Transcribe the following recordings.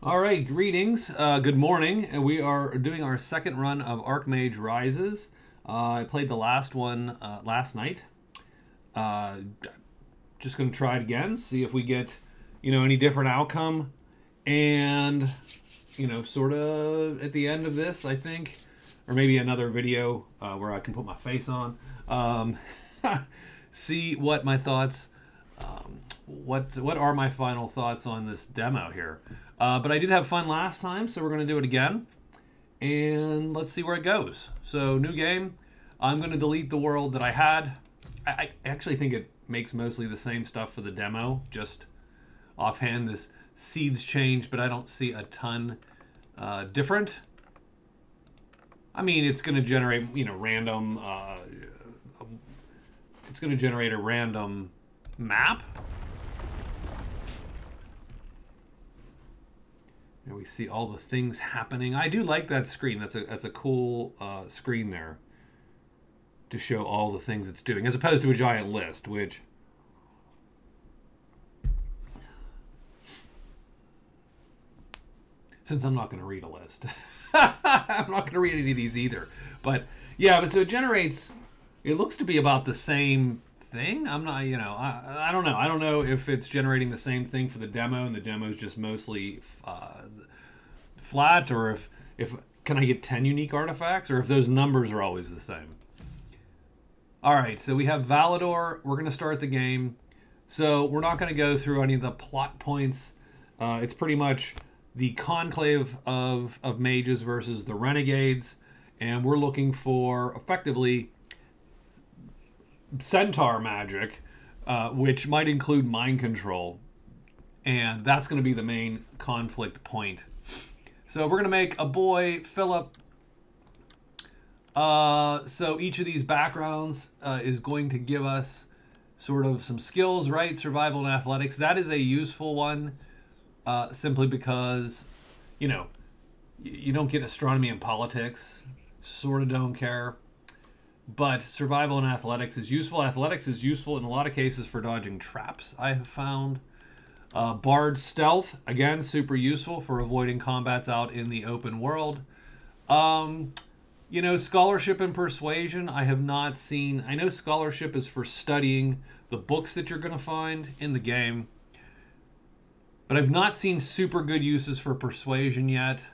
All right, greetings. Uh, good morning. And we are doing our second run of Archmage Rises. Uh, I played the last one uh, last night. Uh, just going to try it again, see if we get, you know, any different outcome. And, you know, sort of at the end of this, I think, or maybe another video uh, where I can put my face on, um, see what my thoughts, um, what what are my final thoughts on this demo here. Uh, but I did have fun last time, so we're going to do it again. And let's see where it goes. So, new game. I'm going to delete the world that I had. I, I actually think it makes mostly the same stuff for the demo. Just offhand, this seeds change, but I don't see a ton uh, different. I mean, it's going to generate, you know, random... Uh, it's going to generate a random map And we see all the things happening. I do like that screen. That's a that's a cool uh, screen there to show all the things it's doing, as opposed to a giant list, which since I'm not going to read a list, I'm not going to read any of these either. But yeah, but so it generates. It looks to be about the same thing. I'm not, you know, I, I don't know. I don't know if it's generating the same thing for the demo and the demo is just mostly uh, flat, or if if can I get 10 unique artifacts, or if those numbers are always the same. All right, so we have Valador. We're going to start the game. So we're not going to go through any of the plot points. Uh, it's pretty much the conclave of, of mages versus the renegades. And we're looking for effectively centaur magic, uh, which might include mind control. And that's going to be the main conflict point. So we're going to make a boy, Philip. Uh, so each of these backgrounds uh, is going to give us sort of some skills, right? Survival and athletics. That is a useful one uh, simply because, you know, you don't get astronomy and politics. Sort of don't care but survival and athletics is useful. Athletics is useful in a lot of cases for dodging traps, I have found. Uh, Bard Stealth, again, super useful for avoiding combats out in the open world. Um, you know, Scholarship and Persuasion, I have not seen. I know Scholarship is for studying the books that you're going to find in the game, but I've not seen super good uses for Persuasion yet.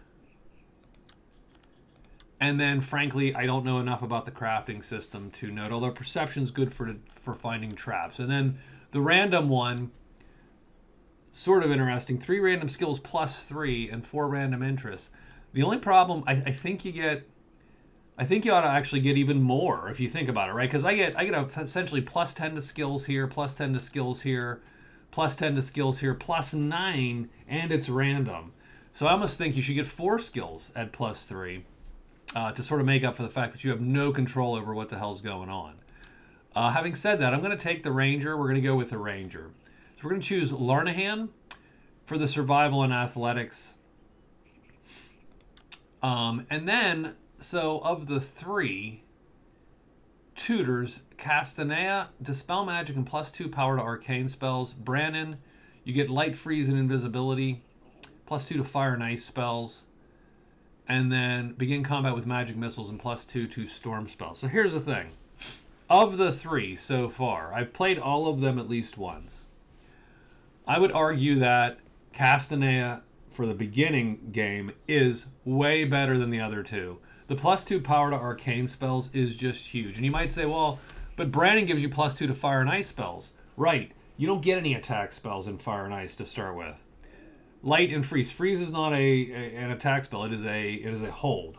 And then, frankly, I don't know enough about the crafting system to note, although perception's good for for finding traps. And then the random one, sort of interesting. Three random skills plus three and four random interests. The only problem, I, I think you get, I think you ought to actually get even more if you think about it, right? Because I get I get a, essentially plus ten to skills here, plus ten to skills here, plus ten to skills here, plus nine, and it's random. So I almost think you should get four skills at plus three uh, to sort of make up for the fact that you have no control over what the hell's going on. Uh, having said that, I'm going to take the Ranger. We're going to go with the Ranger. So we're going to choose Larnahan for the survival and athletics. Um, and then, so of the three tutors, Castanea, Dispel Magic and plus two power to arcane spells. Brannon, you get Light Freeze and Invisibility, plus two to fire and ice spells and then begin combat with magic missiles and plus two to storm spells. So here's the thing. Of the three so far, I've played all of them at least once. I would argue that Castanea for the beginning game is way better than the other two. The plus two power to arcane spells is just huge. And you might say, well, but Brandon gives you plus two to fire and ice spells. Right. You don't get any attack spells in fire and ice to start with light and freeze. Freeze is not a, a, an attack spell. It is a it is a hold.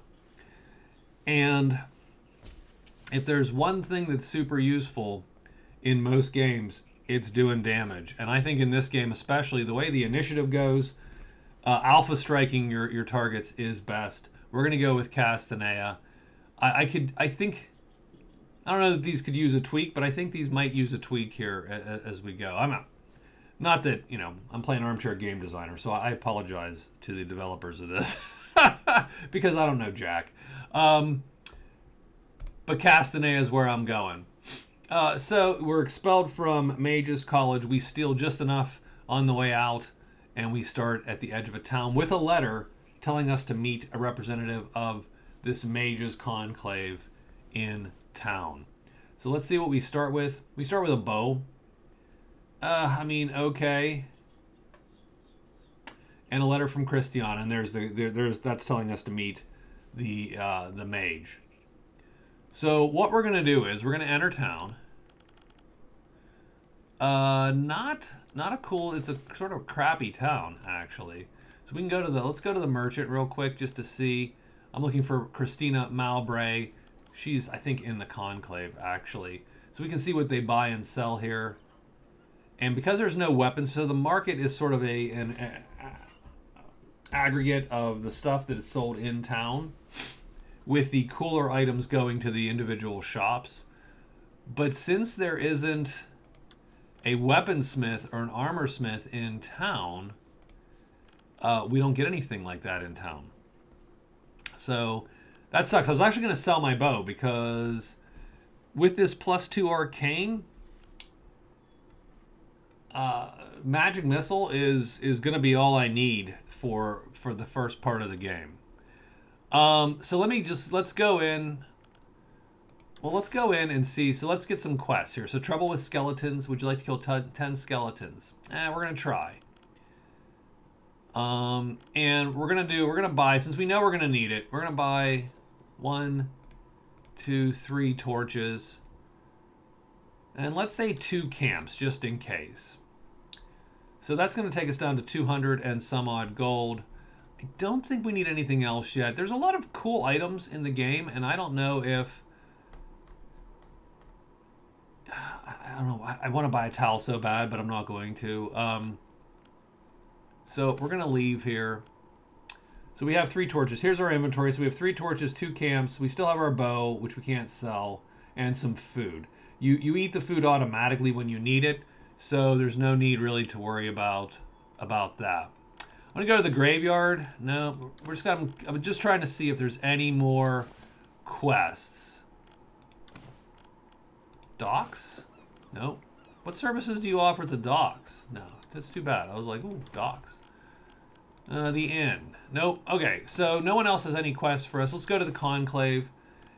And if there's one thing that's super useful in most games, it's doing damage. And I think in this game, especially the way the initiative goes, uh, alpha striking your your targets is best. We're gonna go with Castanea. I, I could I think. I don't know that these could use a tweak, but I think these might use a tweak here as, as we go. I'm out. Not that, you know, I'm playing armchair game designer, so I apologize to the developers of this because I don't know Jack. Um, but Castanea is where I'm going. Uh, so we're expelled from Mages College. We steal just enough on the way out, and we start at the edge of a town with a letter telling us to meet a representative of this mage's conclave in town. So let's see what we start with. We start with a bow. Uh, I mean, okay. And a letter from Christiana, and there's the there, there's that's telling us to meet the uh, the mage. So what we're gonna do is we're gonna enter town. Uh, not not a cool. It's a sort of crappy town actually. So we can go to the let's go to the merchant real quick just to see. I'm looking for Christina Mowbray. She's I think in the conclave actually. So we can see what they buy and sell here. And because there's no weapons, so the market is sort of a an a, aggregate of the stuff that is sold in town, with the cooler items going to the individual shops. But since there isn't a weaponsmith or an armor smith in town, uh, we don't get anything like that in town. So that sucks. I was actually going to sell my bow because with this plus two arcane, uh, magic missile is is going to be all I need for for the first part of the game. Um, so let me just let's go in. Well, let's go in and see. So let's get some quests here. So trouble with skeletons. Would you like to kill 10 skeletons? Eh, we're going to try. Um, and we're going to do, we're going to buy, since we know we're going to need it, we're going to buy one, two, three torches. And let's say two camps, just in case. So that's going to take us down to 200 and some odd gold. I don't think we need anything else yet. There's a lot of cool items in the game, and I don't know if I don't know. I, want to buy a towel so bad, but I'm not going to. Um, so we're going to leave here. So we have three torches. Here's our inventory. So we have three torches, two camps. We still have our bow, which we can't sell, and some food. You, you eat the food automatically when you need it, so there's no need really to worry about, about that. I'm to go to the graveyard. No, we're just gonna, I'm just trying to see if there's any more quests. Docks? No. What services do you offer at the docks? No, that's too bad. I was like, ooh, docks. Uh, the inn. Nope. Okay, so no one else has any quests for us. Let's go to the conclave.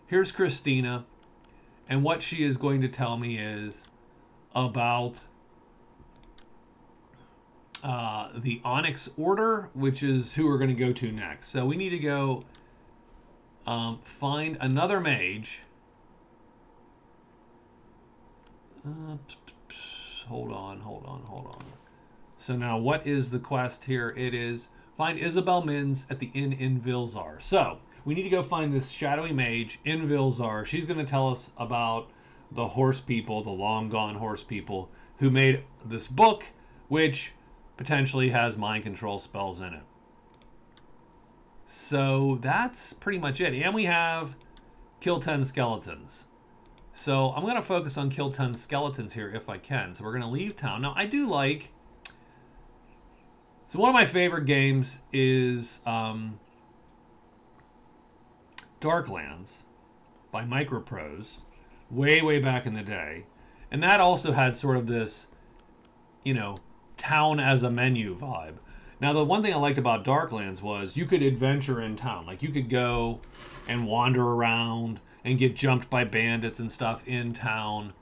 Here's Christina. And what she is going to tell me is about uh, the Onyx Order, which is who we're going to go to next. So we need to go um, find another mage Uh, hold on, hold on, hold on. So now what is the quest here? It is find Isabel Mins at the inn in Vilzar. So we need to go find this shadowy mage in Vilzar. She's going to tell us about the horse people, the long gone horse people, who made this book, which potentially has mind control spells in it. So that's pretty much it. And we have kill 10 skeletons. So I'm going to focus on kill 10 skeletons here if I can. So we're going to leave town. Now, I do like... So one of my favorite games is um, Darklands by Microprose, way, way back in the day. And that also had sort of this, you know, town as a menu vibe. Now, the one thing I liked about Darklands was you could adventure in town. Like, you could go and wander around and get jumped by bandits and stuff in town.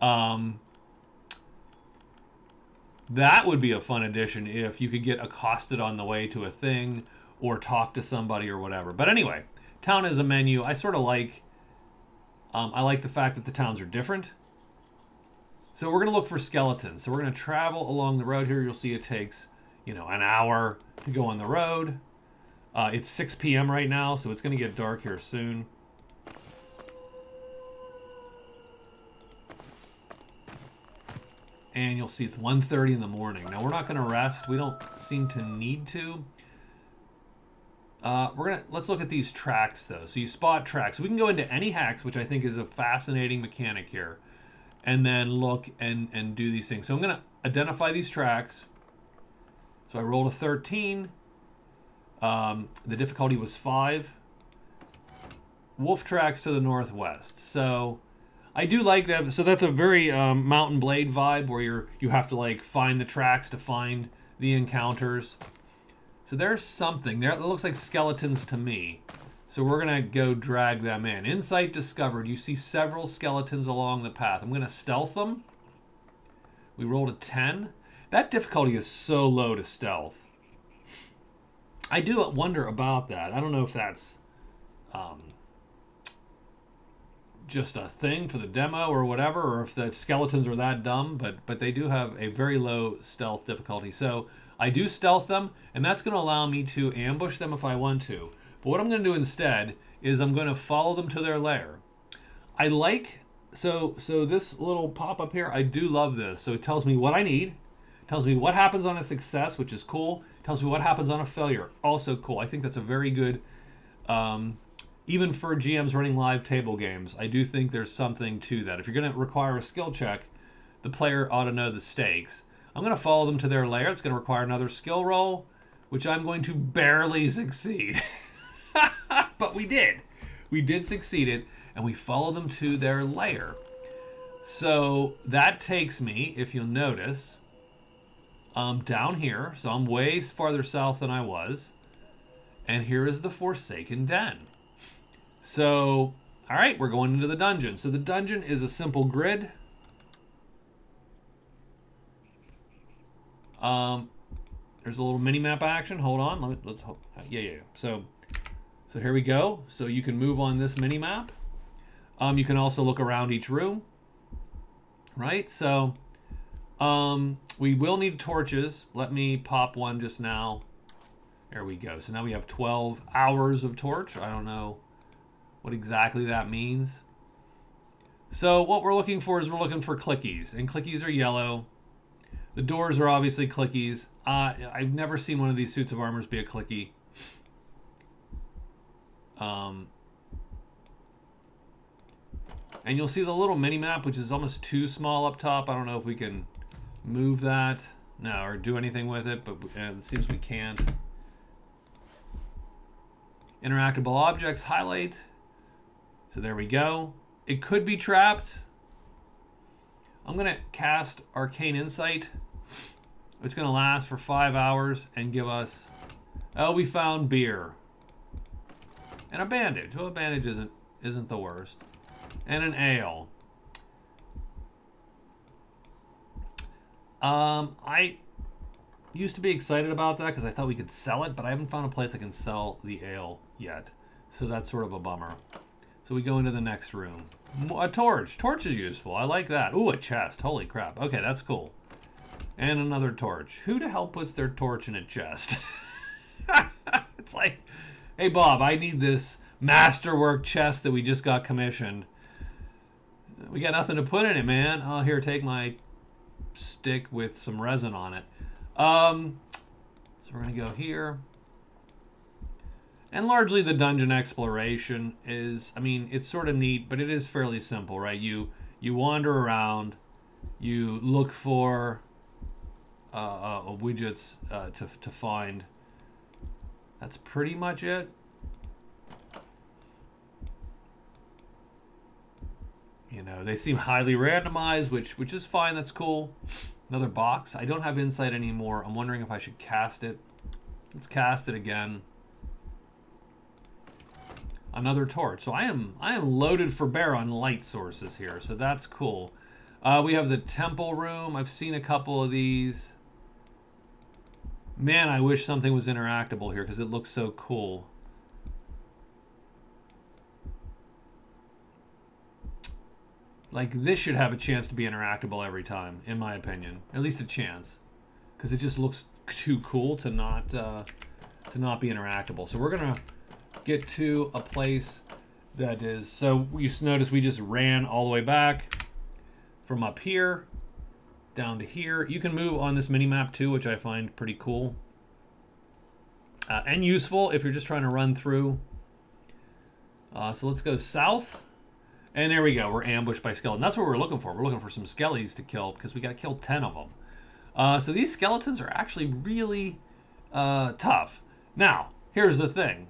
Um, that would be a fun addition if you could get accosted on the way to a thing or talk to somebody or whatever. But anyway, town is a menu. I sort of like. Um, I like the fact that the towns are different. So we're going to look for skeletons. So we're going to travel along the road here. You'll see it takes, you know, an hour to go on the road. Uh, it's 6 p.m. right now, so it's going to get dark here soon. and you'll see it's 1.30 in the morning. Now, we're not going to rest. We don't seem to need to. Uh, we're gonna let's look at these tracks though. So you spot tracks. We can go into any hacks, which I think is a fascinating mechanic here, and then look and and do these things. So I'm gonna identify these tracks. So I rolled a 13. Um, the difficulty was five. Wolf tracks to the northwest. So I do like that. So that's a very um, Mount & Blade vibe where you're you have to like find the tracks to find the encounters. So there's something there. It looks like skeletons to me. So we're going to go drag them in. Insight discovered. You see several skeletons along the path. I'm going to stealth them. We rolled a 10. That difficulty is so low to stealth. I do wonder about that. I don't know if that's um, just a thing for the demo or whatever, or if the skeletons are that dumb, but but they do have a very low stealth difficulty. So I do stealth them, and that's going to allow me to ambush them if I want to. But what I'm going to do instead is I'm going to follow them to their lair. I like so so this little pop up here. I do love this. So it tells me what I need, tells me what happens on a success, which is cool. Tells me what happens on a failure, also cool. I think that's a very good. Um, even for GMs running live table games, I do think there's something to that. If you're going to require a skill check, the player ought to know the stakes. I'm going to follow them to their lair. It's going to require another skill roll, which I'm going to barely succeed. But we did. We did succeed it, and we follow them to their lair. So that takes me, if you'll notice, um, down here. So I'm way farther south than I was. And here is the Forsaken Den. So, all right, we're going into the dungeon. So the dungeon is a simple grid. Um, there's a little mini map action. Hold on. Let me, let's, yeah, yeah, yeah. So, so here we go. So you can move on this mini map. Um, you can also look around each room. Right. So, um, we will need torches. Let me pop one just now. There we go. So now we have 12 hours of torch. I don't know what exactly that means. So what we're looking for is we're looking for clickies, and clickies are yellow. The doors are obviously clickies. Uh, I've never seen one of these suits of armors be a clicky. Um, and you'll see the little mini map, which is almost too small up top. I don't know if we can move that. now or do anything with it, but it seems we can't. Interactable objects highlight. So there we go. It could be trapped. I'm to cast Arcane Insight. It's to last for five hours and give us... Oh, we found beer. And a bandage. Well, a bandage isn't, isn't the worst. And an ale. Um, I used to be excited about that because I thought we could sell it, but I haven't found a place I can sell the ale yet. So that's sort of a bummer. So we go into the next room. A torch. Torch is useful. I like that. Ooh, a chest. Holy crap. Okay, that's cool. And another torch. Who the hell puts their torch in a chest? it's like, hey, Bob, I need this masterwork chest that we just got commissioned. We got nothing to put in it, man. Oh, here, take my stick with some resin on it. Um, so we're going to go here. And largely the dungeon exploration is, I mean, it's sort of neat, but it is fairly simple, right? You you wander around, you look for uh, uh, widgets uh, to, to find. That's pretty much it. You know, they seem highly randomized, which which is fine. That's cool. Another box. I don't have insight anymore. I'm wondering if I should cast it. Let's cast it again. Another torch. So I am I am loaded for bear on light sources here. So that's cool. Uh, we have the temple room. I've seen a couple of these. Man, I wish something was interactable here because it looks so cool. Like, this should have a chance to be interactable every time, in my opinion. At least a chance. Because it just looks too cool to not, uh, to not be interactable. So we're going to get to a place that is... So you notice we just ran all the way back from up here down to here. You can move on this mini map too, which I find pretty cool. Uh, and useful if you're just trying to run through. Uh, so let's go south. And there we go. We're ambushed by skeleton. That's what we're looking for. We're looking for some skellies to kill because we got to kill 10 of them. Uh, so these skeletons are actually really uh, tough. Now, here's the thing.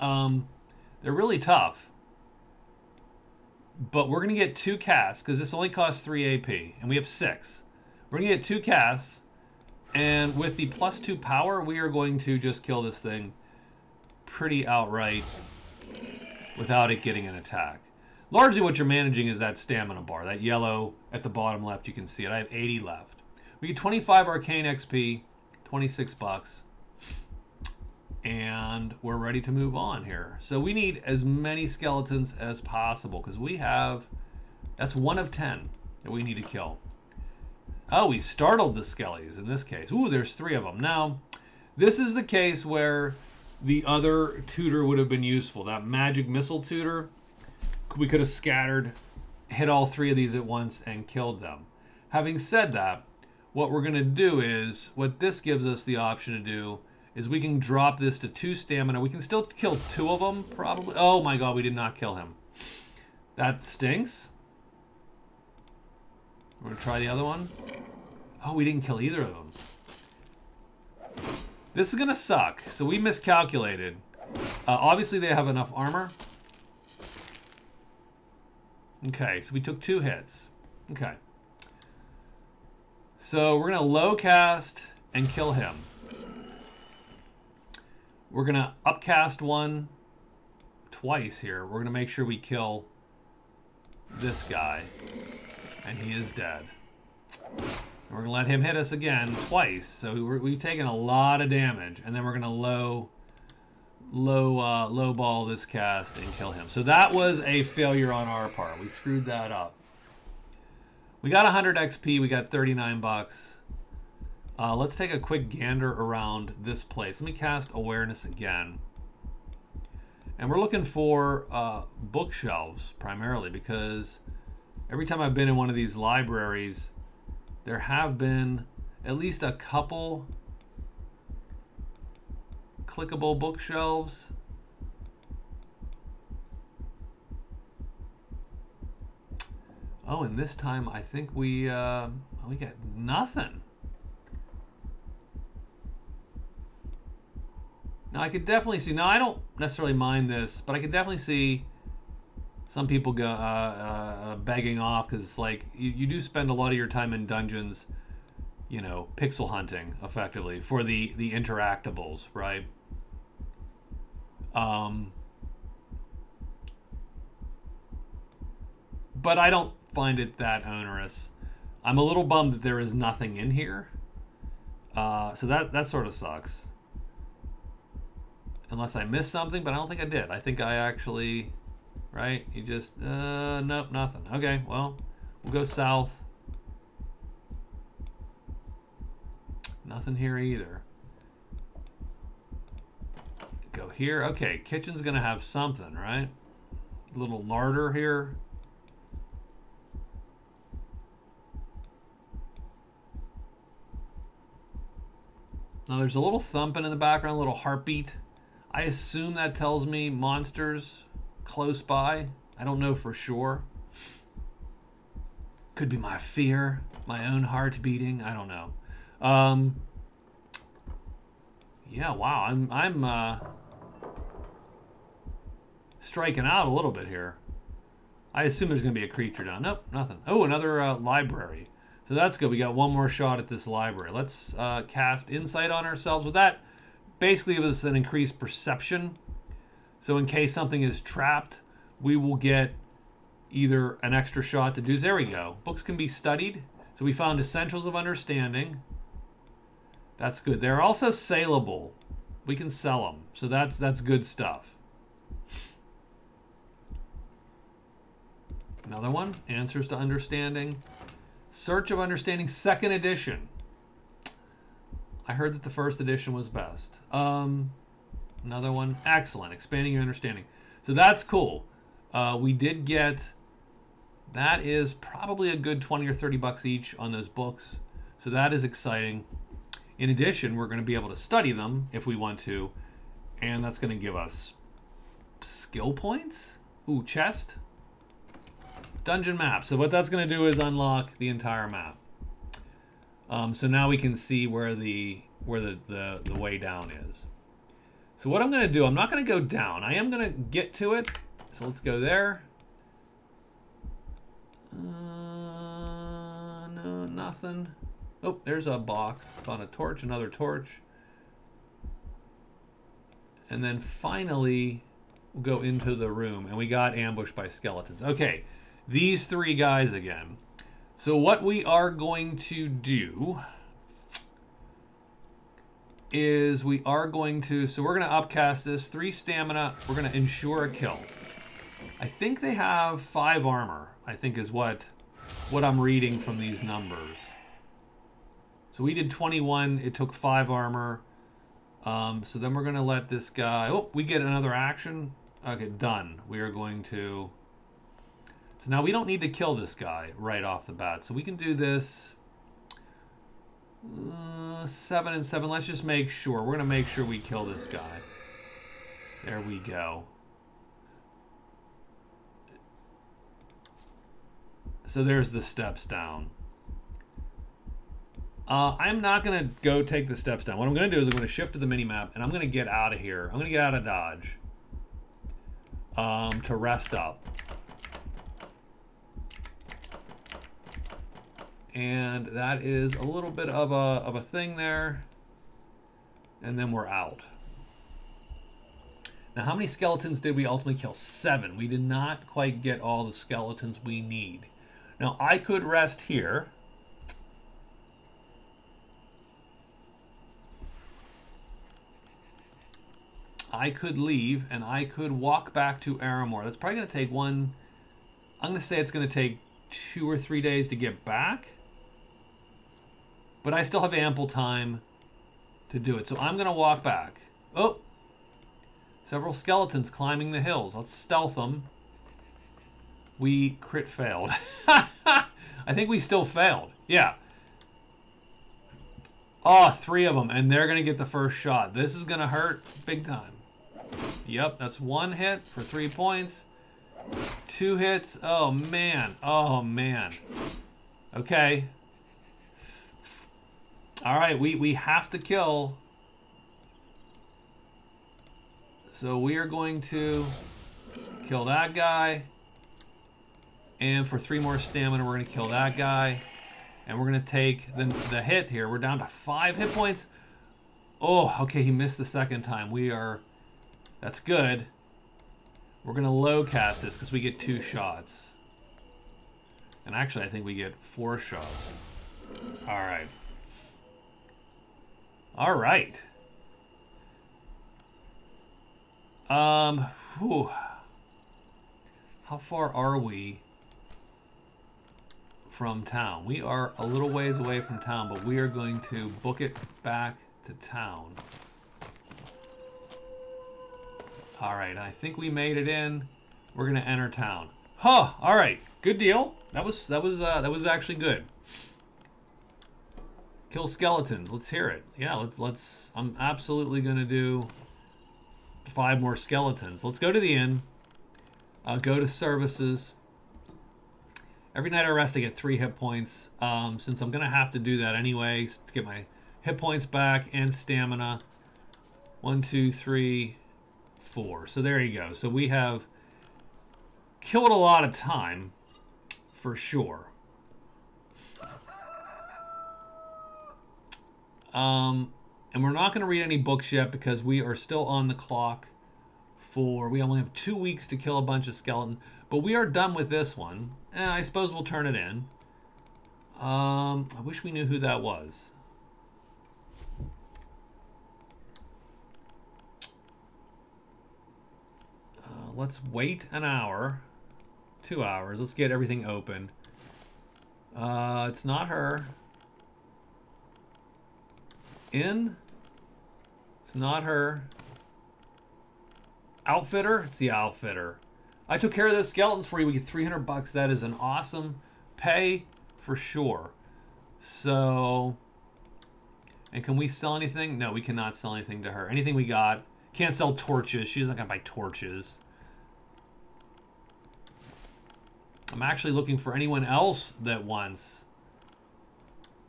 Um, they're really tough. But we're going to get two casts because this only costs 3 AP. And we have 6. We're going to get two casts. And with the plus two power, we are going to just kill this thing pretty outright without it getting an attack. Largely what you're managing is that stamina bar, that yellow at the bottom left, you can see it. I have 80 left. We get 25 arcane XP, 26 bucks, and we're ready to move on here. So we need as many skeletons as possible because we have, that's one of 10 that we need to kill. Oh, we startled the skellies in this case. Ooh, there's three of them. Now, this is the case where the other tutor would have been useful. That magic missile tutor, we could have scattered, hit all three of these at once, and killed them. Having said that, what we're going to do is, what this gives us the option to do, is we can drop this to two stamina. We can still kill two of them, probably. Oh my god, we did not kill him. That stinks. We're to try the other one. Oh, we didn't kill either of them. This is to suck. So we miscalculated. Uh, obviously, they have enough armor. Okay, so we took two hits. Okay. So we're to low cast and kill him. We're to upcast one twice here. We're to make sure we kill this guy. And he is dead. We're to let him hit us again twice. So we have taken a lot of damage. And then we're to low low uh, low ball this cast and kill him. So that was a failure on our part. We screwed that up. We got 100 XP. We got 39 bucks. Uh, let's take a quick gander around this place. Let me cast awareness again. And we're looking for uh, bookshelves primarily because every time I've been in one of these libraries, there have been at least a couple clickable bookshelves. Oh, and this time I think we uh, we got nothing. Now I could definitely see. Now I don't necessarily mind this, but I could definitely see some people go uh, uh, begging off because it's like you, you do spend a lot of your time in dungeons, you know, pixel hunting effectively for the the interactables, right? Um, but I don't find it that onerous. I'm a little bummed that there is nothing in here. Uh, so that that sort of sucks. Unless I missed something, but I don't think I did. I think I actually right? You just, uh, nope, nothing. Okay, well, we'll go south. Nothing here either. Go here. Okay, kitchen's going to have something, right? A little larder here. Now there's a little thumping in the background, a little heartbeat. I assume that tells me monsters close by. I don't know for sure. Could be my fear, my own heart beating. I don't know. Um, yeah, wow. I'm I'm uh, striking out a little bit here. I assume there's going to be a creature down. Nope, nothing. Oh, another uh, library. So that's good. We got one more shot at this library. Let's uh, cast insight on ourselves. With that, basically it was an increased perception so in case something is trapped, we will get either an extra shot to do. There we go. Books can be studied. So we found Essentials of Understanding. That's good. They're also saleable. We can sell them. So that's that's good stuff. Another one, Answers to Understanding. Search of Understanding, second edition. I heard that the first edition was best. Um, Another one. Excellent. Expanding your understanding. So that's cool. Uh, we did get, that is probably a good 20 or 30 bucks each on those books. So that is exciting. In addition, we're going to be able to study them if we want to. And that's going to give us skill points. Ooh, chest. Dungeon map. So what that's going to do is unlock the entire map. Um, so now we can see where the where the, the, the way down is. So what I'm going to do, I'm not going to go down. I am going to get to it. So let's go there. Uh, no, nothing. Oh, there's a box. Found a torch, another torch. And then finally, we'll go into the room. And we got ambushed by skeletons. Okay, these three guys again. So what we are going to do is we are going to, so we're going to upcast this. Three stamina. We're going to ensure a kill. I think they have five armor, I think is what, what I'm reading from these numbers. So we did 21. It took five armor. Um, so then we're going to let this guy... Oh, we get another action. Okay, done. We are going to... So now we don't need to kill this guy right off the bat. So we can do this... Uh, seven and seven. Let's just make sure. We're going to make sure we kill this guy. There we go. So there's the steps down. Uh, I'm not going to go take the steps down. What I'm going to do is I'm going to shift to the mini-map, and I'm going to get out of here. I'm going to get out of Dodge um, to rest up. And that is a little bit of a, of a thing there. And then we're out. Now, how many skeletons did we ultimately kill? Seven. We did not quite get all the skeletons we need. Now, I could rest here. I could leave and I could walk back to Aramor. That's probably going to take one... I'm going to say it's going to take two or three days to get back. But I still have ample time to do it. So I'm going to walk back. Oh! Several skeletons climbing the hills. Let's stealth them. We crit failed. I think we still failed. Yeah. Oh, three of them, and they're going to get the first shot. This is going to hurt big time. Yep, that's one hit for three points. Two hits. Oh, man. Oh, man. Okay. All right, we, we have to kill. So we are going to kill that guy. And for three more stamina, we're going to kill that guy. And we're going to take the, the hit here. We're down to five hit points. Oh, okay, he missed the second time. We are... That's good. We're going to low cast this because we get two shots. And actually, I think we get four shots. All right. All right. Um, whew. How far are we from town? We are a little ways away from town, but we are going to book it back to town. All right, I think we made it in. We're gonna enter town. Huh, all right, good deal. That was, that was, uh, that was actually good. Kill skeletons. Let's hear it. Yeah, let's let's. I'm absolutely gonna do five more skeletons. Let's go to the inn. Uh, go to services. Every night I rest, I get three hit points. Um, since I'm gonna have to do that anyway to get my hit points back and stamina. One, two, three, four. So there you go. So we have killed a lot of time for sure. Um, and we're not going to read any books yet because we are still on the clock for, we only have two weeks to kill a bunch of skeleton, But we are done with this one. Eh, I suppose we'll turn it in. Um, I wish we knew who that was. Uh, let's wait an hour. Two hours. Let's get everything open. Uh, it's not her in. It's not her. Outfitter? It's the outfitter. I took care of those skeletons for you. We get 300 bucks. That is an awesome pay for sure. So, and can we sell anything? No, we cannot sell anything to her. Anything we got. Can't sell torches. She's not going to buy torches. I'm actually looking for anyone else that wants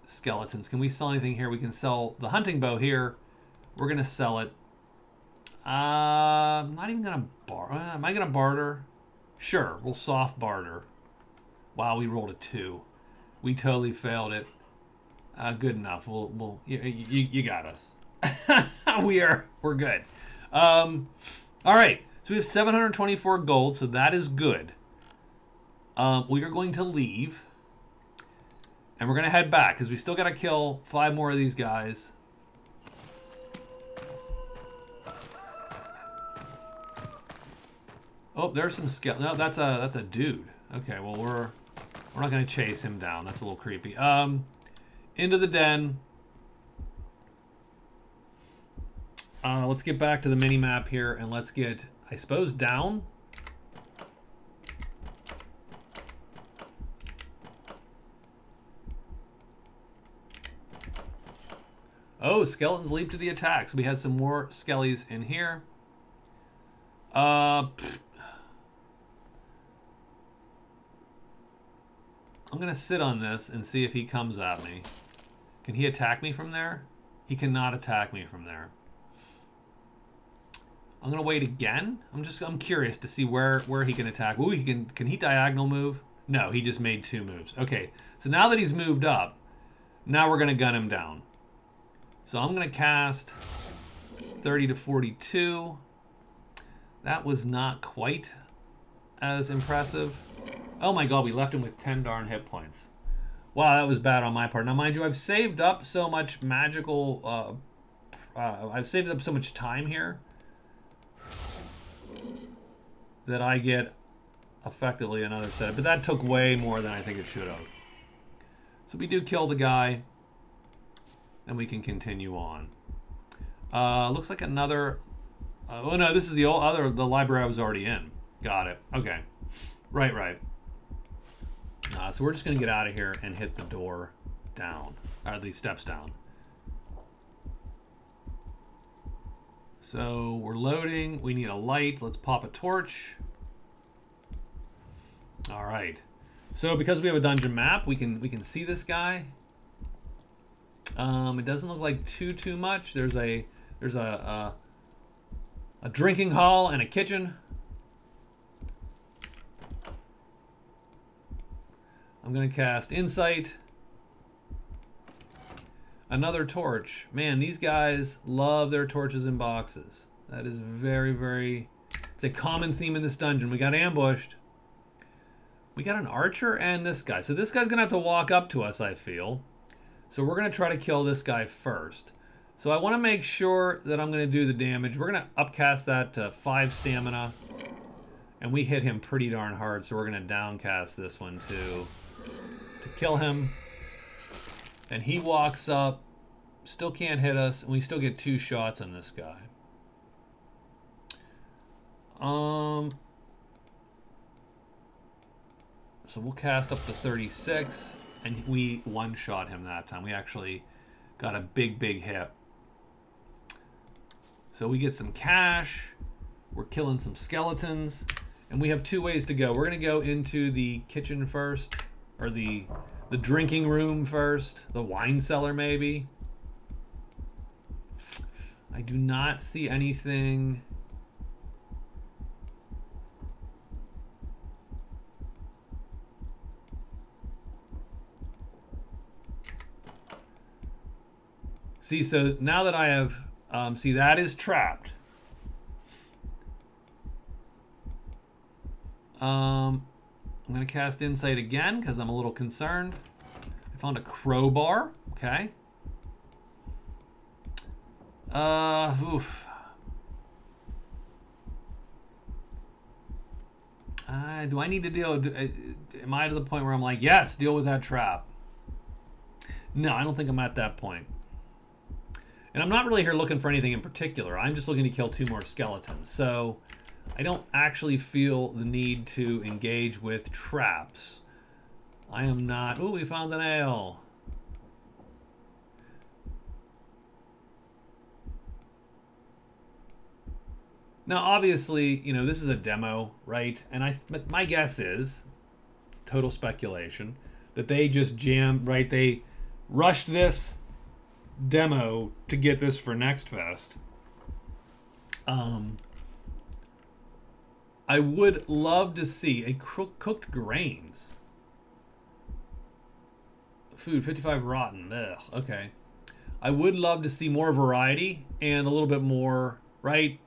skeletons. Can we sell anything here? We can sell the hunting bow here. We're going to sell it. Uh, I'm not even going to bar. Uh, am I going to barter? Sure, we'll soft barter. Wow, we rolled a two. We totally failed it. Uh, good enough. We'll, we'll you, you, you got us. we are, we're good. Um, all right. So we have 724 gold, so that is good. Um, we are going to leave. And we're going to head back, because we still got to kill five more of these guys. Oh, there's some skill. No, that's a that's a dude. Okay, well we're we're not gonna chase him down. That's a little creepy. Um, into the den. Uh, let's get back to the mini map here and let's get, I suppose, down. Oh, skeletons leap to the attack. So we had some more skellies in here. Uh, I'm going to sit on this and see if he comes at me. Can he attack me from there? He cannot attack me from there. I'm going to wait again. I'm just I'm curious to see where where he can attack. Ooh, he can can he diagonal move? No, he just made two moves. Okay. So now that he's moved up, now we're going to gun him down. So I'm going to cast 30 to 42. That was not quite as impressive. Oh my god, we left him with 10 darn hit points. Wow, that was bad on my part. Now, mind you, I've saved up so much magical... Uh, uh, I've saved up so much time here that I get effectively another set. But that took way more than I think it should have. So we do kill the guy and we can continue on. Uh, looks like another. Uh, oh no, this is the old other the library I was already in. Got it. Okay, right, right. Uh, so we're just gonna get out of here and hit the door down, or the steps down. So we're loading. We need a light. Let's pop a torch. All right. So because we have a dungeon map, we can we can see this guy. Um, it doesn't look like too too much. There's a there's a, a, a drinking hall and a kitchen. I'm gonna cast insight. Another torch. Man, these guys love their torches in boxes. That is very, very... It's a common theme in this dungeon. We got ambushed. We got an archer and this guy. So this guy's to have to walk up to us, I feel. So we're going to try to kill this guy first. So I want to make sure that I'm going to do the damage. We're going to upcast that to 5 stamina. And we hit him pretty darn hard, so we're going to downcast this one too. To kill him. And he walks up. Still can't hit us, and we still get two shots on this guy. Um... So we'll cast up to 36 and we one-shot him that time. We actually got a big, big hit. So we get some cash. We're killing some skeletons. And we have two ways to go. We're going to go into the kitchen first, or the, the drinking room first, the wine cellar maybe. I do not see anything See, so now that I have, um, see, that is trapped. Um, I'm going to cast Insight again because I'm a little concerned. I found a crowbar. Okay. Uh, oof. Uh, do I need to deal? Uh, am I to the point where I'm like, yes, deal with that trap? No, I don't think I'm at that point. And I'm not really here looking for anything in particular. I'm just looking to kill two more skeletons. So I don't actually feel the need to engage with traps. I am not... Ooh, we found an ale. Now, obviously, you know, this is a demo, right? And I, my guess is, total speculation, that they just jammed, right? They rushed this demo to get this for Next Fest. Um, I would love to see a cooked grains food, 55 rotten. Ugh, okay. I would love to see more variety and a little bit more, right?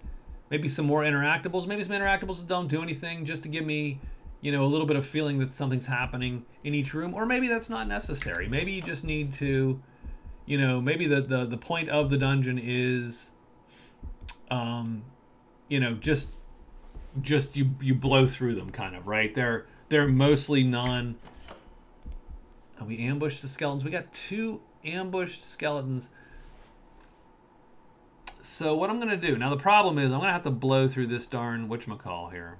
Maybe some more interactables. Maybe some interactables that don't do anything just to give me, you know, a little bit of feeling that something's happening in each room. Or maybe that's not necessary. Maybe you just need to, you know, maybe the, the, the point of the dungeon is, um, you know, just just you you blow through them kind of, right? They're they're mostly non we ambushed the skeletons. We got two ambushed skeletons. So what I'm going to do, now the problem is I'm going to have to blow through this darn whatchamacall here.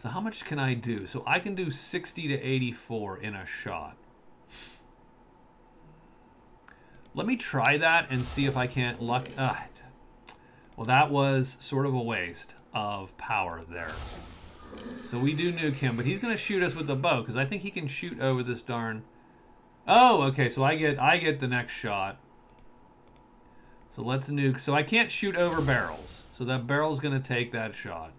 So how much can I do? So I can do 60 to 84 in a shot. Let me try that and see if I can't luck. Uh, well, that was sort of a waste of power there. So we do nuke him, but he's going to shoot us with the bow because I think he can shoot over this darn. Oh, okay. So I get I get the next shot. So let's nuke. So I can't shoot over barrels. So that barrel's going to take that shot.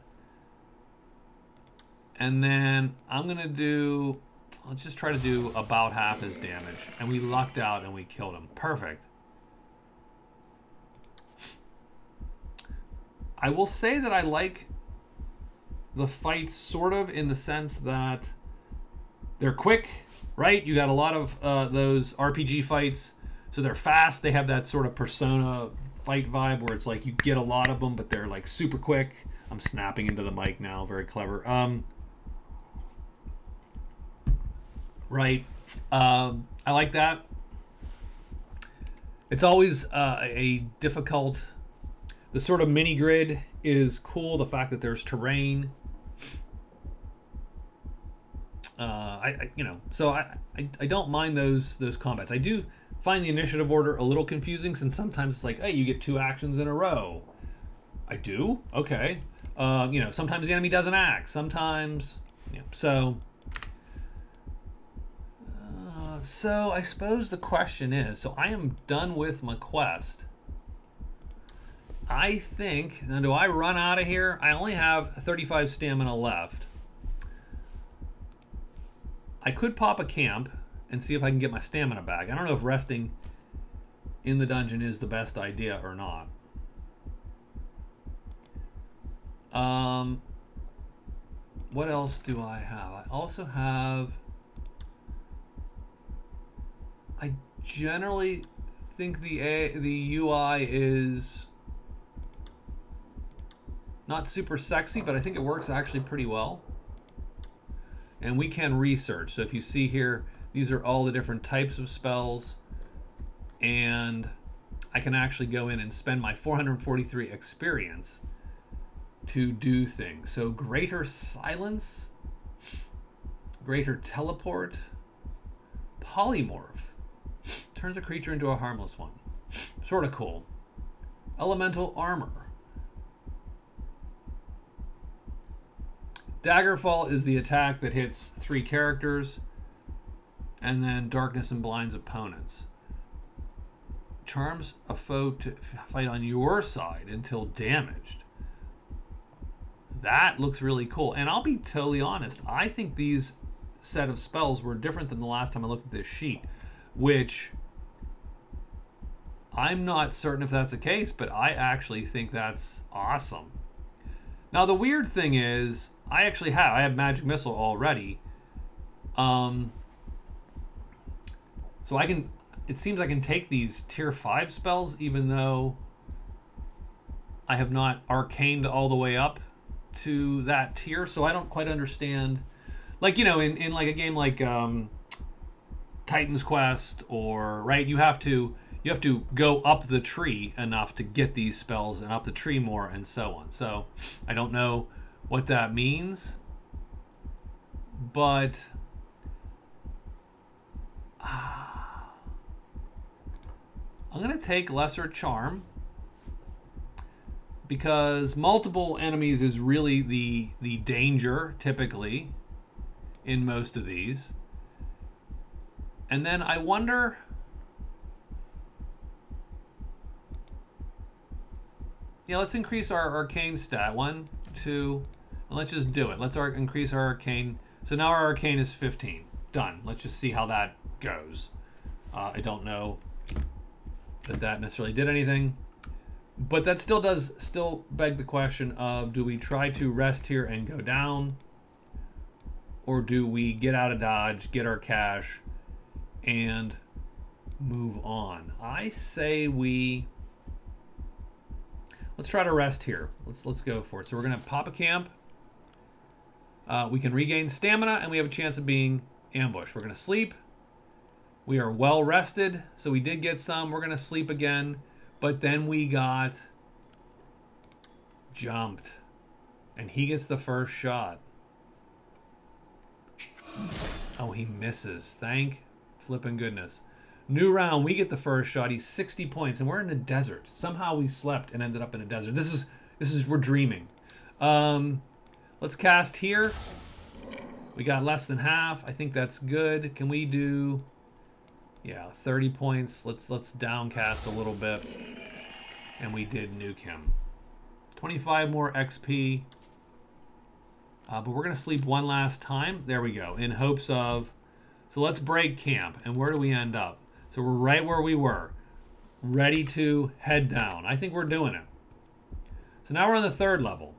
And then I'm going to do, let's just try to do about half his damage. And we lucked out and we killed him. Perfect. I will say that I like the fights sort of in the sense that they're quick, right? You got a lot of uh, those RPG fights, so they're fast. They have that sort of persona fight vibe where it's like you get a lot of them, but they're like super quick. I'm snapping into the mic now, very clever. Um, right, um, I like that. It's always uh, a difficult. The sort of mini grid is cool. The fact that there's terrain uh, I, I, you know, so I, I, I don't mind those those combats. I do find the initiative order a little confusing since sometimes it's like, hey, you get two actions in a row. I do, okay. Uh, you know, sometimes the enemy doesn't act. Sometimes, yeah. So, so I suppose the question is, so I am done with my quest. I think now, do I run out of here? I only have 35 stamina left. I could pop a camp and see if I can get my stamina back. I don't know if resting in the dungeon is the best idea or not. Um, what else do I have? I also have... I generally think the A, the UI is not super sexy, but I think it works actually pretty well and we can research. So if you see here, these are all the different types of spells and I can actually go in and spend my 443 experience to do things. So greater silence, greater teleport, polymorph, turns a creature into a harmless one. Sort of cool. Elemental armor, Daggerfall is the attack that hits three characters, and then Darkness and blinds opponents. Charms a foe to fight on your side until damaged. That looks really cool. And I'll be totally honest, I think these set of spells were different than the last time I looked at this sheet, which I'm not certain if that's the case, but I actually think that's awesome. Now, the weird thing is, I actually have. I have Magic Missile already. Um, so I can... It seems I can take these Tier 5 spells, even though I have not arcaned all the way up to that tier. So I don't quite understand... Like, you know, in, in like a game like um, Titan's Quest or... Right? You have to you have to go up the tree enough to get these spells and up the tree more and so on. So I don't know what that means. But I'm going to take Lesser Charm because multiple enemies is really the the danger typically in most of these. And then I wonder Yeah, let's increase our arcane stat. One, two, and let's just do it. Let's increase our arcane. So now our arcane is 15. Done. Let's just see how that goes. Uh, I don't know that that necessarily did anything. But that still does still beg the question of do we try to rest here and go down? Or do we get out of Dodge, get our cash, and move on? I say we let's try to rest here. Let's let's go for it. So we're gonna pop a camp. Uh, we can regain stamina and we have a chance of being ambushed. We're gonna sleep. We are well rested, so we did get some. We're gonna sleep again. But then we got jumped. And he gets the first shot. Oh, he misses. Thank flipping goodness. New round, we get the first shot. He's 60 points, and we're in the desert. Somehow we slept and ended up in a desert. This is this is we're dreaming. Um, let's cast here. We got less than half. I think that's good. Can we do? Yeah, 30 points. Let's let's downcast a little bit. And we did nuke him. 25 more XP. Uh, but we're going to sleep one last time. There we go. In hopes of... So let's break camp. And where do we end up? So we're right where we were. Ready to head down. I think we're doing it. So now we're on the third level.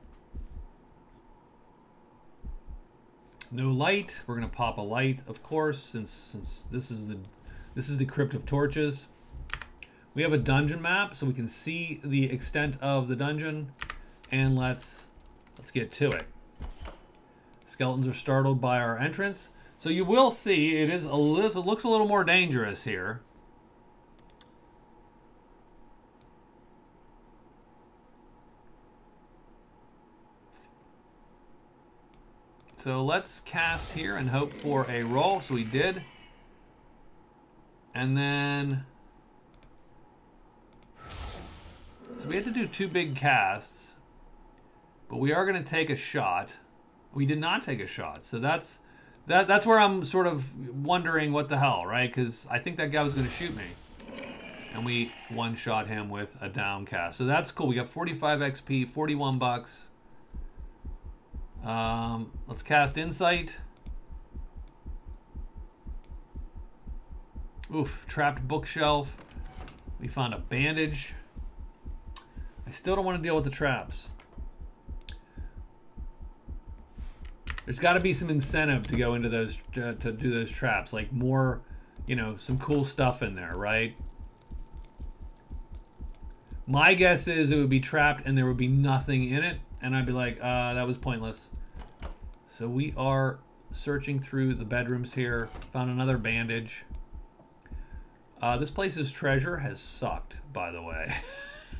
No light. We're going to pop a light, of course, since since this is the this is the Crypt of Torches. We have a dungeon map, so we can see the extent of the dungeon. And let's let's get to it. Skeletons are startled by our entrance. So you will see it is a little, it looks a little more dangerous here. So let's cast here and hope for a roll. So we did. And then... So we had to do two big casts. But we are going to take a shot. We did not take a shot. So that's that that's where I'm sort of wondering what the hell, right? Because I think that guy was going to shoot me. And we one-shot him with a downcast. So that's cool. We got 45 XP, 41 bucks. Um, let's cast Insight. Oof, trapped bookshelf. We found a bandage. I still don't want to deal with the traps. There's got to be some incentive to go into those, uh, to do those traps. Like more, you know, some cool stuff in there, right? My guess is it would be trapped and there would be nothing in it. And I'd be like, uh, that was pointless. So we are searching through the bedrooms here. Found another bandage. Uh, this place's treasure has sucked, by the way.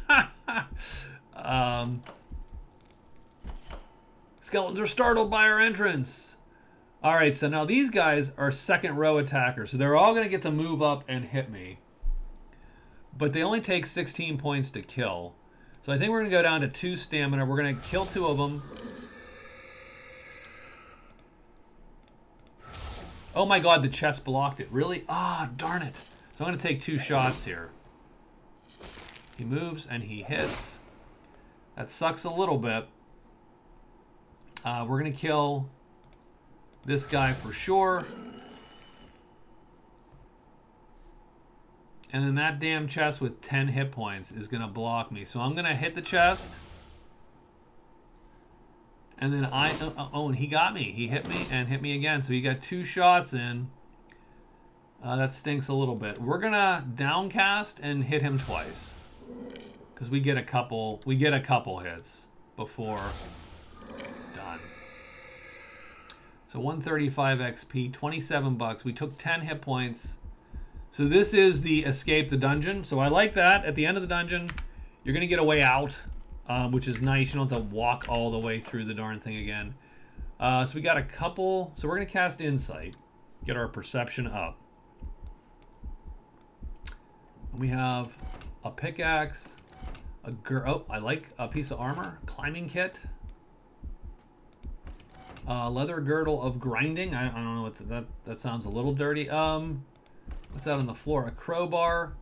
um, skeletons are startled by our entrance. All right, so now these guys are second row attackers. So they're all going to get to move up and hit me. But they only take 16 points to kill. So I think we're going to go down to two stamina. We're going to kill two of them. Oh my god, the chest blocked it. Really? Ah, darn it. So I'm going to take two shots here. He moves and he hits. That sucks a little bit. Uh, we're going to kill this guy for sure. And then that damn chest with 10 hit points is going to block me. So I'm going to hit the chest. And then I, uh, oh, and he got me. He hit me and hit me again. So he got two shots in. Uh, that stinks a little bit. We're gonna downcast and hit him twice. Because we get a couple, we get a couple hits before done. So 135 XP, 27 bucks. We took 10 hit points. So this is the escape the dungeon. So I like that. At the end of the dungeon, you're gonna get a way out um, which is nice. You don't have to walk all the way through the darn thing again. Uh, so we got a couple. So we're going to cast Insight, get our perception up. We have a pickaxe, a gir oh, I like a piece of armor, climbing kit, a leather girdle of grinding. I, I don't know what the, that that sounds a little dirty. Um, what's that on the floor? A crowbar,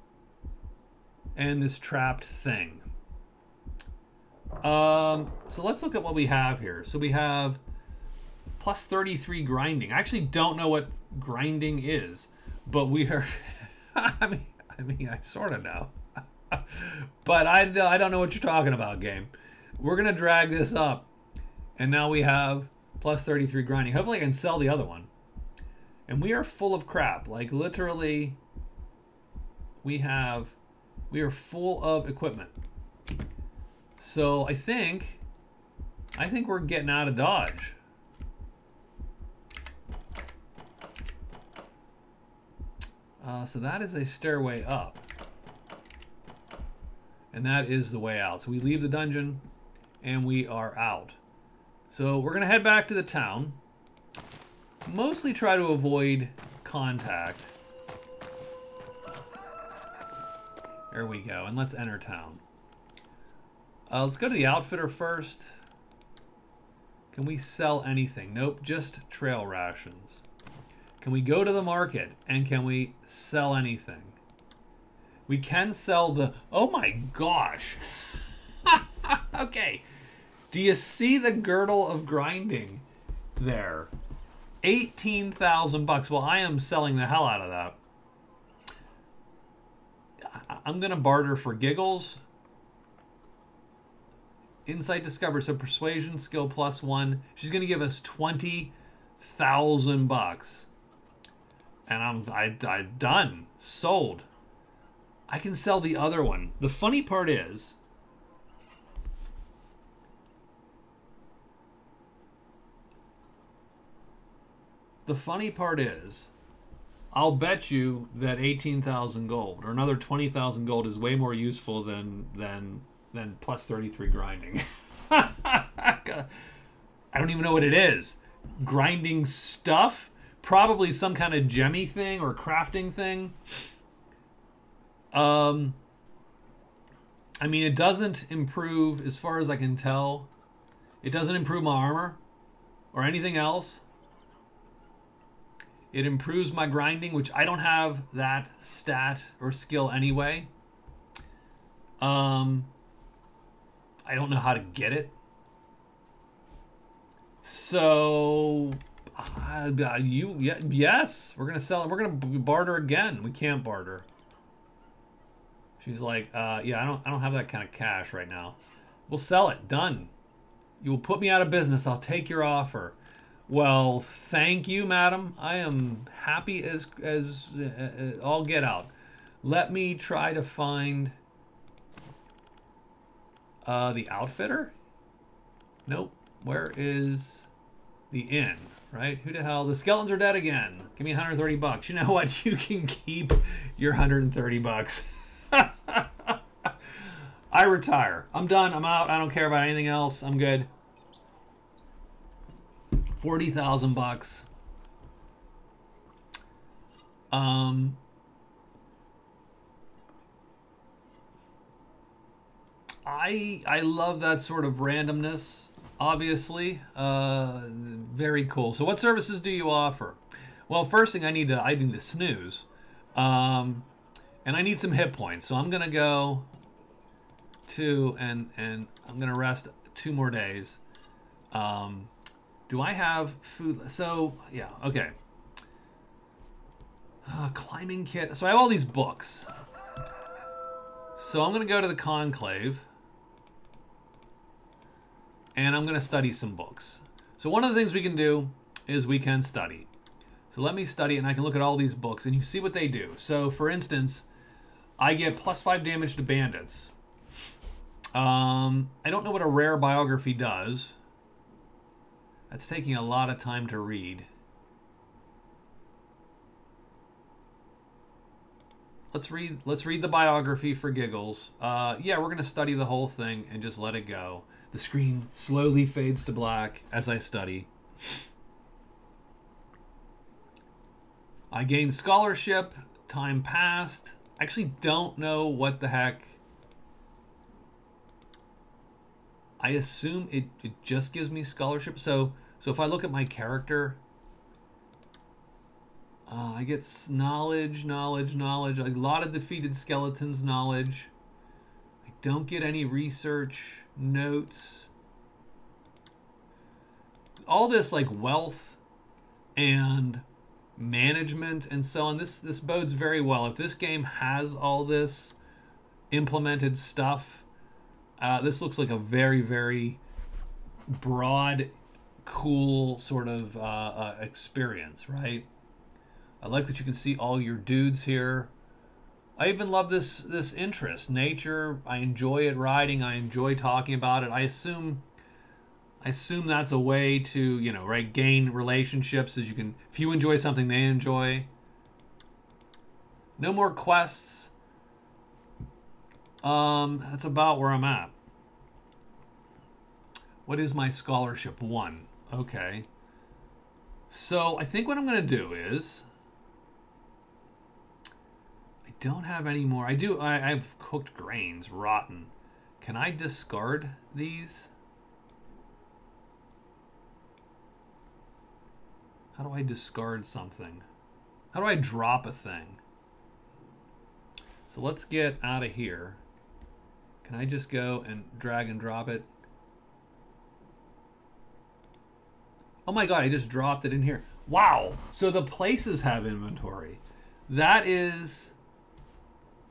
and this trapped thing. Um, so let's look at what we have here. So we have plus 33 grinding. I actually don't know what grinding is, but we are. I mean, I mean, I sort of know, but I I don't know what you're talking about, game. We're gonna drag this up, and now we have plus 33 grinding. Hopefully, I can sell the other one. And we are full of crap. Like literally, we have we are full of equipment. So I think I think we're getting out of Dodge. Uh, so that is a stairway up. And that is the way out. So we leave the dungeon and we are out. So we're going to head back to the town. Mostly try to avoid contact. There we go. And let's enter town. Uh, let's go to the outfitter first. Can we sell anything? Nope, just trail rations. Can we go to the market and can we sell anything? We can sell the... Oh my gosh. okay. Do you see the girdle of grinding there? 18,000 bucks. Well, I am selling the hell out of that. I'm going to barter for giggles. Insight discovered. So persuasion skill plus one. She's going to give us 20,000 bucks and I'm I, I done sold. I can sell the other one. The funny part is. The funny part is, I'll bet you that 18,000 gold or another 20,000 gold is way more useful than than than plus 33 grinding. I don't even know what it is. Grinding stuff? probably some kind of gemmy thing or crafting thing. Um, I mean, it doesn't improve, as far as I can tell, it doesn't improve my armor or anything else. It improves my grinding, which I don't have that stat or skill anyway. Um, I don't know how to get it. So uh, you yeah, yes, we're gonna sell it. We're gonna barter again. We can't barter. She's like, uh, yeah, I don't, I don't have that kind of cash right now. We'll sell it. Done. You will put me out of business. I'll take your offer. Well, thank you, madam. I am happy as as uh, uh all get out. Let me try to find uh, the outfitter. Nope. Where is the inn? right? Who the hell? The skeletons are dead again. Give me 130 bucks. You know what? You can keep your 130 bucks. I retire. I'm done. I'm out. I don't care about anything else. I'm good. 40,000 bucks. Um I I love that sort of randomness obviously. Uh, very cool. So what services do you offer? Well, first thing I need to I need to snooze. Um, and I need some hit points. So I'm gonna go to and and I'm gonna rest two more days. Um, do I have food? So yeah, okay. Uh, climbing kit. So I have all these books. So I'm gonna go to the conclave and I'm going to study some books. So one of the things we can do is we can study. So let me study and I can look at all these books and you see what they do. So for instance, I get plus five damage to bandits. Um, I don't know what a rare biography does. That's taking a lot of time to read. Let's read let's read the biography for giggles. Uh, yeah, we're going to study the whole thing and just let it go. The screen slowly fades to black as I study. I gained scholarship, time passed. I Actually don't know what the heck. I assume it, it just gives me scholarship. So so if I look at my character, uh, I get knowledge, knowledge, knowledge. A lot of defeated skeletons knowledge. I don't get any research notes. All this like wealth and management and so on. This this bodes very well. If this game has all this implemented stuff, uh, this looks like a very very broad, cool sort of uh, uh, experience, right? I like that you can see all your dudes here. I even love this this interest, nature. I enjoy it riding. I enjoy talking about it. I assume I assume that's a way to, you know, right, gain relationships as you can, if you enjoy something they enjoy. No more quests. Um, that's about where I'm at. What is my scholarship? One. Okay. So I think what I'm going to do is, I don't have any more. I do, I, I've cooked grains, rotten. Can I discard these? How do I discard something? How do I drop a thing? So let's get out of here. Can I just go and drag and drop it? Oh my god, I just dropped it in here. Wow! So the places have inventory. That is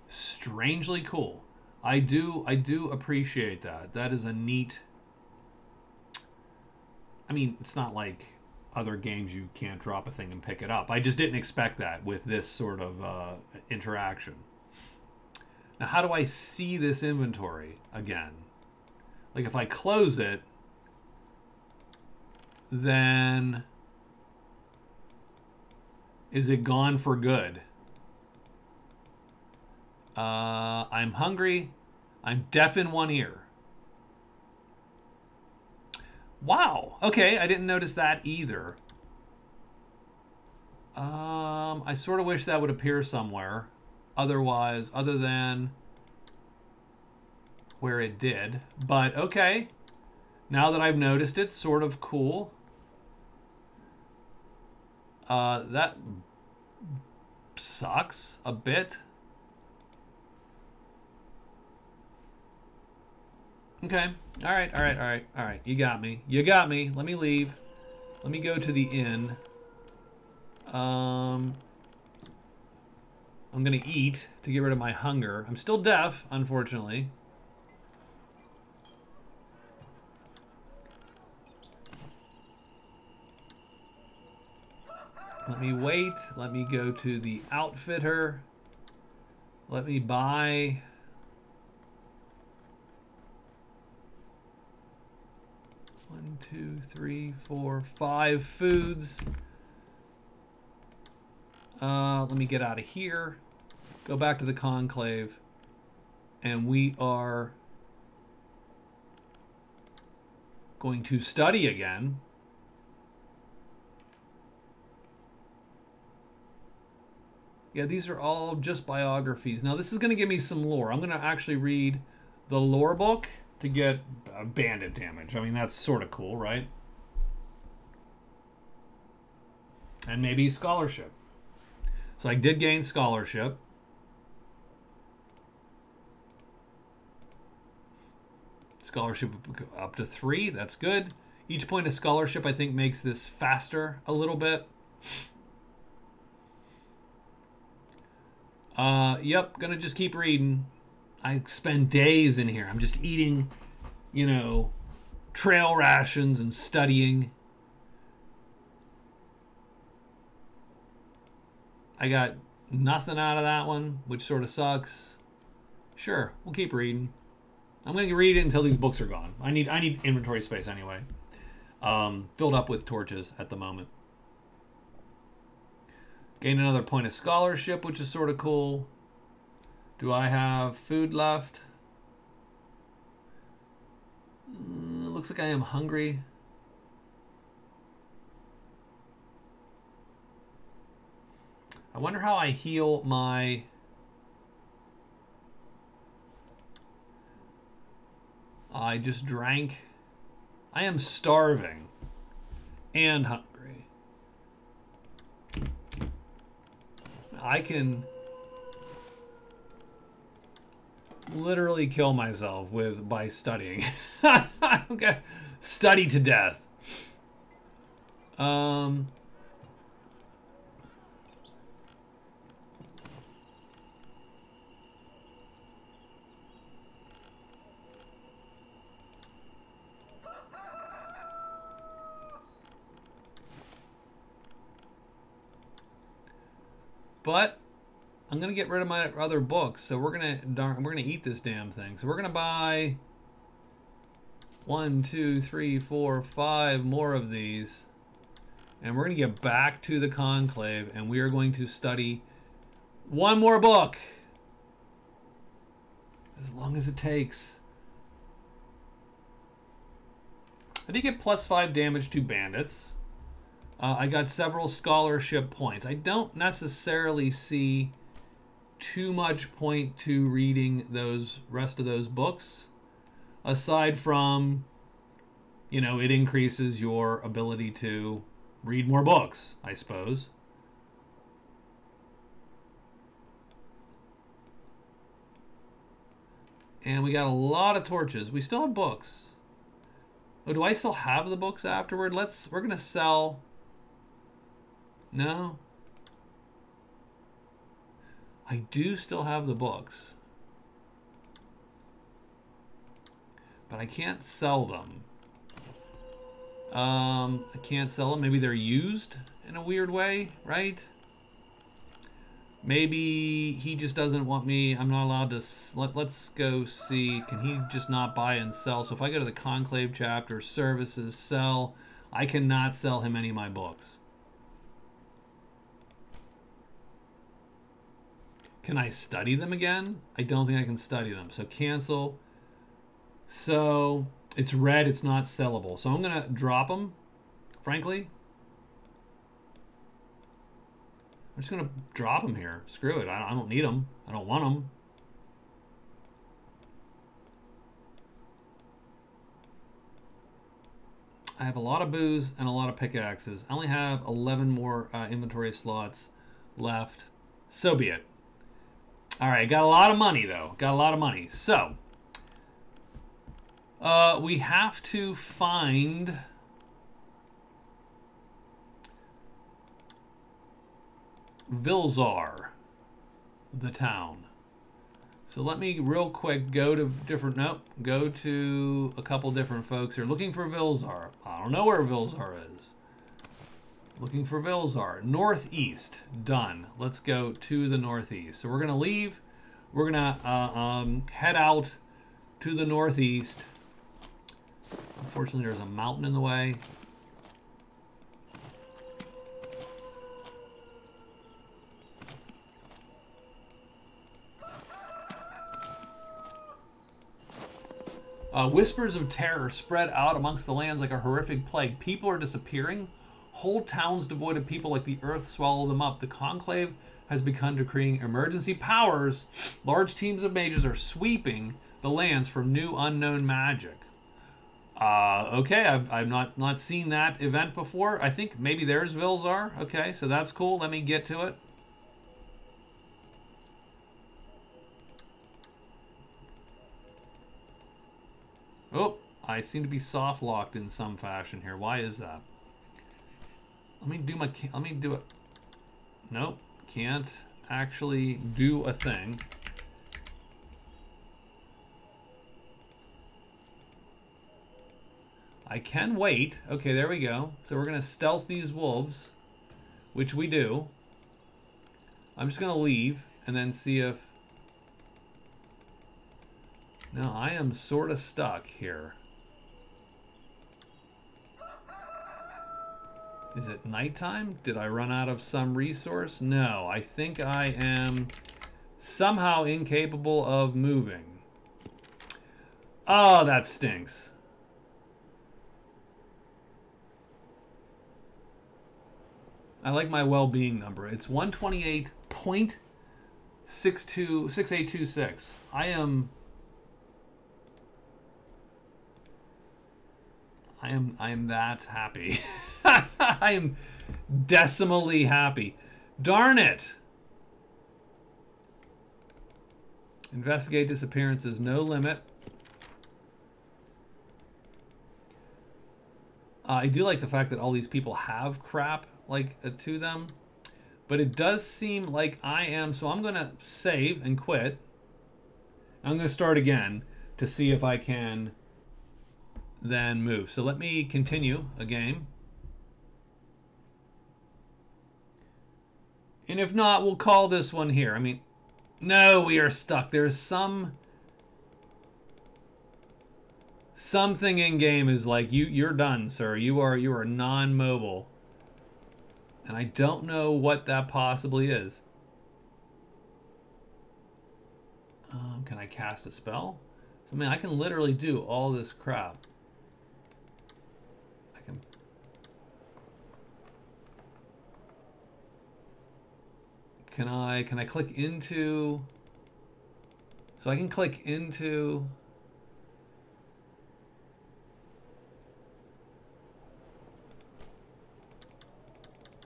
strangely cool. I do I do appreciate that. That is a neat I mean, it's not like other games you can't drop a thing and pick it up. I just didn't expect that with this sort of uh, interaction. Now, how do I see this inventory again? Like if I close it, then is it gone for good? Uh, I'm hungry. I'm deaf in one ear. Wow. Okay, I didn't notice that either. Um, I sort of wish that would appear somewhere. Otherwise, other than where it did. But okay. Now that I've noticed it, sort of cool. Uh, that sucks a bit. Okay. All right, all right, all right, all right. You got me. You got me. Let me leave. Let me go to the inn. Um, I'm to eat to get rid of my hunger. I'm still deaf, unfortunately. Let me wait. Let me go to the outfitter. Let me buy One, two, three, four, five foods. Uh, let me get out of here. Go back to the conclave. And we are going to study again. Yeah, these are all just biographies. Now, this is going to give me some lore. I'm going to actually read the lore book to get bandit damage. I mean, that's sort of cool, right? And maybe scholarship. So I did gain scholarship. Scholarship up to three. That's good. Each point of scholarship, I think, makes this faster a little bit. Uh, yep, gonna just keep reading. I spend days in here. I'm just eating, you know, trail rations and studying. I got nothing out of that one, which sort of sucks. Sure, we'll keep reading. I'm going to read it until these books are gone. I need I need inventory space anyway. Um, filled up with torches at the moment. Gain another point of scholarship, which is sort of cool. Do I have food left? Uh, looks like I am hungry. I wonder how I heal my... I just drank. I am starving and hungry. I can literally kill myself with by studying. okay. Study to death. Um But I'm gonna get rid of my other books, so we're gonna darn we're gonna eat this damn thing. So we're gonna buy one, two, three, four, five more of these. And we're gonna get back to the conclave and we are going to study one more book. As long as it takes. I did get plus five damage to bandits. Uh, I got several scholarship points. I don't necessarily see too much point to reading those rest of those books aside from you know it increases your ability to read more books i suppose. And we got a lot of torches. We still have books. Oh do i still have the books afterward? Let's we're gonna sell no I do still have the books. But I can't sell them. Um, I can't sell them. Maybe they're used in a weird way, right? Maybe he just doesn't want me. I'm not allowed to. Let, let's go see. Can he just not buy and sell? So if I go to the Conclave chapter, services, sell, I cannot sell him any of my books. Can I study them again? I don't think I can study them. So cancel. So it's red. It's not sellable. So I'm to drop them, frankly. I'm just to drop them here. Screw it. I don't need them. I don't want them. I have a lot of booze and a lot of pickaxes. I only have 11 more uh, inventory slots left. So be it. All right, got a lot of money though. Got a lot of money. So, uh, we have to find Vilzar, the town. So let me real quick go to different, nope, go to a couple different folks here looking for Vilzar. I don't know where Vilzar is. Looking for Vilzar. Northeast. Done. Let's go to the northeast. So we're going to leave. We're going to uh, um, head out to the northeast. Unfortunately, there's a mountain in the way. Uh, whispers of terror spread out amongst the lands like a horrific plague. People are disappearing. Whole towns devoid of people like the earth swallow them up. The conclave has begun decreeing emergency powers. Large teams of mages are sweeping the lands for new unknown magic. Uh, okay, I've, I've not, not seen that event before. I think maybe there's Vilzar. Okay, so that's cool. Let me get to it. Oh, I seem to be soft locked in some fashion here. Why is that? Let me do my, let me do it. Nope, can't actually do a thing. I can wait. Okay, there we go. So we're going to stealth these wolves, which we do. I'm just going to leave and then see if... No, I am sort of stuck here. Is it nighttime? Did I run out of some resource? No, I think I am somehow incapable of moving. Oh, that stinks. I like my well-being number. It's 128.6826. I am I am I am that happy. I am decimally happy. Darn it! Investigate disappearances, no limit. Uh, I do like the fact that all these people have crap like uh, to them, but it does seem like I am. So I'm gonna save and quit. I'm gonna start again to see if I can then move. So let me continue a game. And if not, we'll call this one here. I mean, no, we are stuck. There's some... Something in game is like, you, you're done, sir. You are, you are non-mobile. And I don't know what that possibly is. Um, can I cast a spell? I mean, I can literally do all this crap. Can I, can I click into... So I can click into...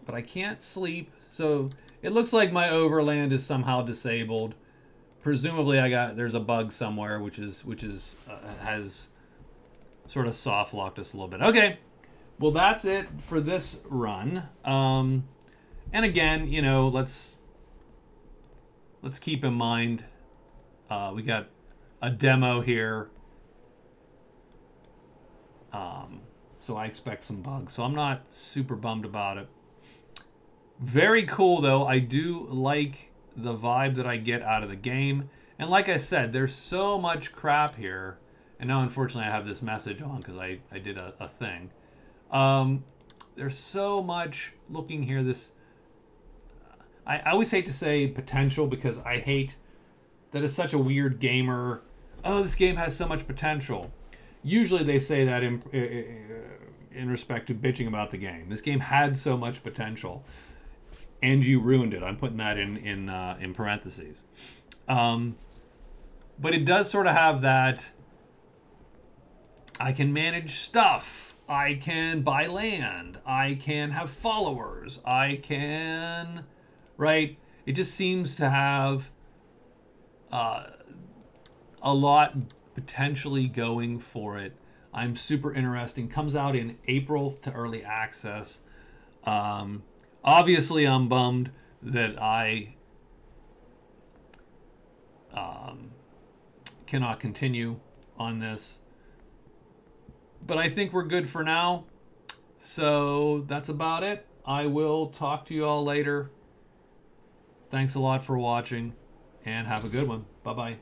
But I can't sleep. So it looks like my overland is somehow disabled presumably I got there's a bug somewhere which is which is uh, has sort of soft locked us a little bit. Okay, well that's it for this run. Um, and again, you know, let's let's keep in mind uh, we got a demo here. Um, so I expect some bugs. So I'm not super bummed about it. Very cool though. I do like the vibe that I get out of the game. And like I said, there's so much crap here. And now, unfortunately, I have this message on because I, I did a, a thing. Um, there's so much looking here. This I, I always hate to say potential because I hate that it's such a weird gamer. Oh, this game has so much potential. Usually they say that in, in respect to bitching about the game. This game had so much potential and you ruined it. I'm putting that in in uh, in parentheses. Um, but it does sort of have that. I can manage stuff. I can buy land. I can have followers. I can, right? It just seems to have uh, a lot potentially going for it. I'm super interesting. Comes out in April to early access. Um, Obviously, I'm bummed that I um, cannot continue on this. But I think we're good for now. So that's about it. I will talk to you all later. Thanks a lot for watching and have a good one. Bye bye.